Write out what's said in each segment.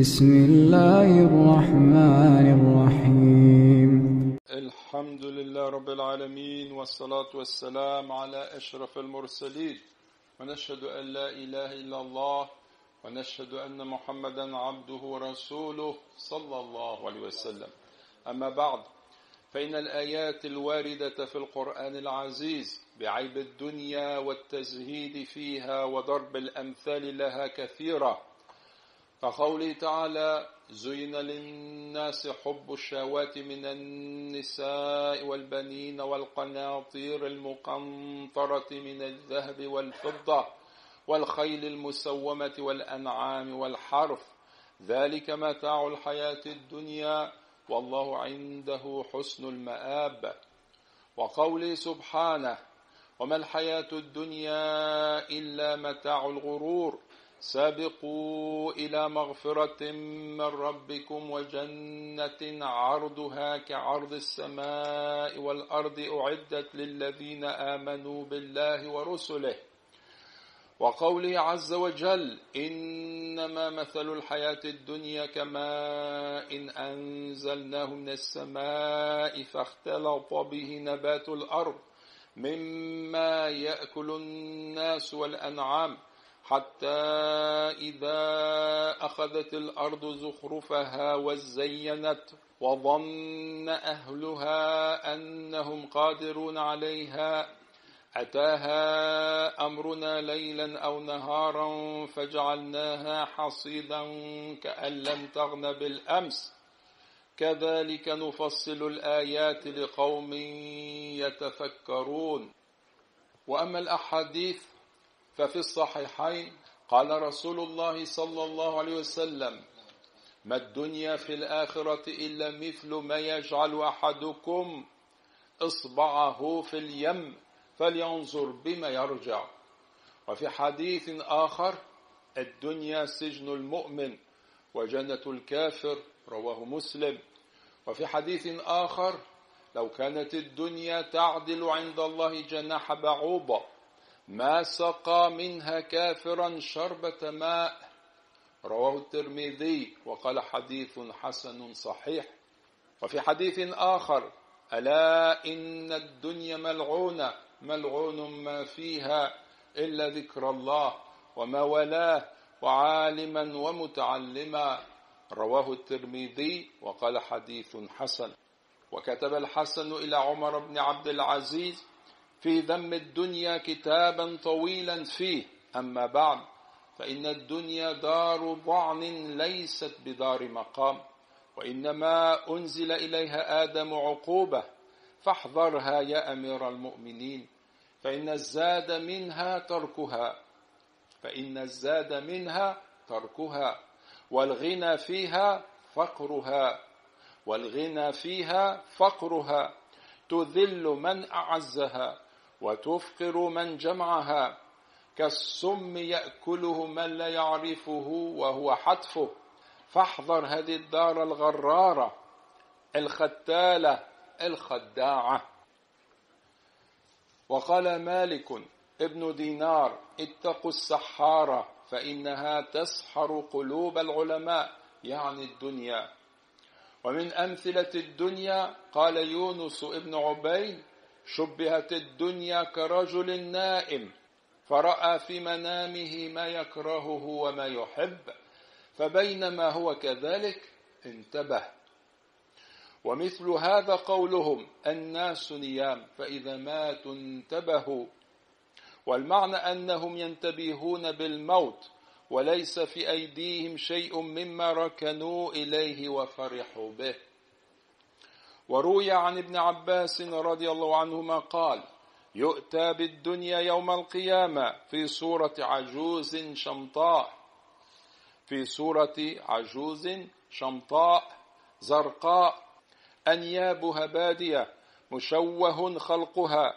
بسم الله الرحمن الرحيم. الحمد لله رب العالمين والصلاة والسلام على أشرف المرسلين. ونشهد أن لا إله إلا الله ونشهد أن محمدا عبده ورسوله صلى الله عليه وسلم. أما بعد فإن الآيات الواردة في القرآن العزيز بعيب الدنيا والتزهيد فيها وضرب الأمثال لها كثيرة كقوله تعالى زين للناس حب الشهوات من النساء والبنين والقناطير المقنطرة من الذهب والفضة والخيل المسومة والأنعام والحرف ذلك متاع الحياة الدنيا والله عنده حسن المآب وقوله سبحانه وما الحياة الدنيا إلا متاع الغرور سابقوا إلى مغفرة من ربكم وجنة عرضها كعرض السماء والأرض أعدت للذين آمنوا بالله ورسله. وقوله عز وجل إنما مثل الحياة الدنيا كماء إن أنزلناه من السماء فاختلط به نبات الأرض مما يأكل الناس والأنعام حتى إذا أخذت الأرض زخرفها وزينت وظن أهلها أنهم قادرون عليها أتاها أمرنا ليلا أو نهارا فجعلناها حصيدا كأن لم تغن بالأمس. كذلك نفصل الآيات لقوم يتفكرون. وأما الأحاديث ففي الصحيحين قال رسول الله صلى الله عليه وسلم ما الدنيا في الآخرة إلا مثل ما يجعل أحدكم إصبعه في اليم فلينظر بما يرجع. وفي حديث آخر الدنيا سجن المؤمن وجنة الكافر رواه مسلم. وفي حديث آخر لو كانت الدنيا تعدل عند الله جناح بعوضة ما سقى منها كافرا شربة ماء. رواه الترمذي وقال حديث حسن صحيح. وفي حديث آخر ألا إن الدنيا ملعونة ملعون ما فيها إلا ذكر الله وما ولاه وعالما ومتعلما. رواه الترمذي وقال حديث حسن. وكتب الحسن إلى عمر بن عبد العزيز في ذم الدنيا كتابا طويلا فيه. أما بعد فإن الدنيا دار ضعن ليست بدار مقام وإنما أنزل إليها آدم عقوبة. فاحذرها يا أمير المؤمنين فإن الزاد منها تركها. فإن الزاد منها تركها والغنى فيها فقرها. والغنى فيها فقرها. تذل من أعزها وتفقر من جمعها. كالسم يأكله من لا يعرفه وهو حتفه. فاحذر هذه الدار الغرارة. الختالة الخداعة. وقال مالك ابن دينار اتقوا السحارة فإنها تسحر قلوب العلماء يعني الدنيا. ومن أمثلة الدنيا قال يونس ابن عبيد شبهت الدنيا كرجل نائم فرأى في منامه ما يكرهه وما يحب فبينما هو كذلك انتبه. ومثل هذا قولهم الناس نيام فإذا ماتوا انتبهوا. والمعنى أنهم ينتبهون بالموت وليس في أيديهم شيء مما ركنوا إليه وفرحوا به. وروي عن ابن عباس رضي الله عنهما قال يؤتى بالدنيا يوم القيامة في صورة عجوز شمطاء. في صورة عجوز شمطاء زرقاء أنيابها بادية مشوه خلقها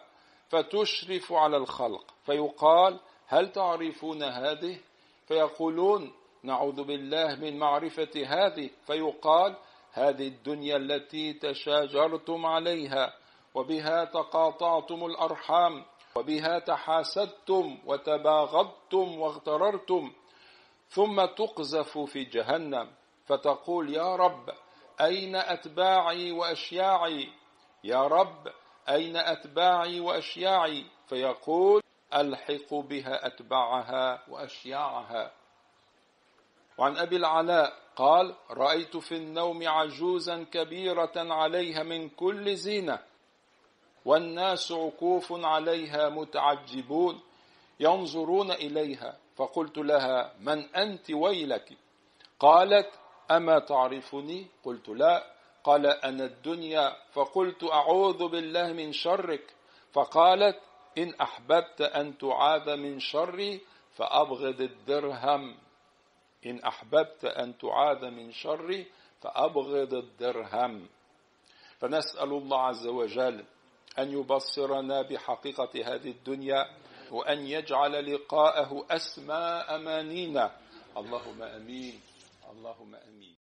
فتشرف على الخلق. فيقال هل تعرفون هذه؟ فيقولون نعوذ بالله من معرفة هذه. فيقال هذه الدنيا التي تشاجرتم عليها وبها تقاطعتم الأرحام وبها تحاسدتم وتباغضتم واغتررتم ثم تقذف في جهنم. فتقول يا رب أين أتباعي وأشياعي؟ يا رب أين أتباعي وأشياعي؟ فيقول ألحق بها أتباعها وأشياعها. وعن أبي العلاء قال رأيت في النوم عجوزا كبيرة عليها من كل زينة والناس عكوف عليها متعجبون ينظرون إليها. فقلت لها من أنت ويلك؟ قالت أما تعرفني؟ قلت لا. قال أنا الدنيا. فقلت أعوذ بالله من شرك. فقالت إن أحببت أن تعاذ من شري فأبغض الدرهم. إن أحببت أن تعاذ من شري فأبغض الدرهم. فنسأل الله عز وجل أن يبصرنا بحقيقة هذه الدنيا وأن يجعل لقاءه أسمى أمانينا اللهم أمين. اللهم أمين.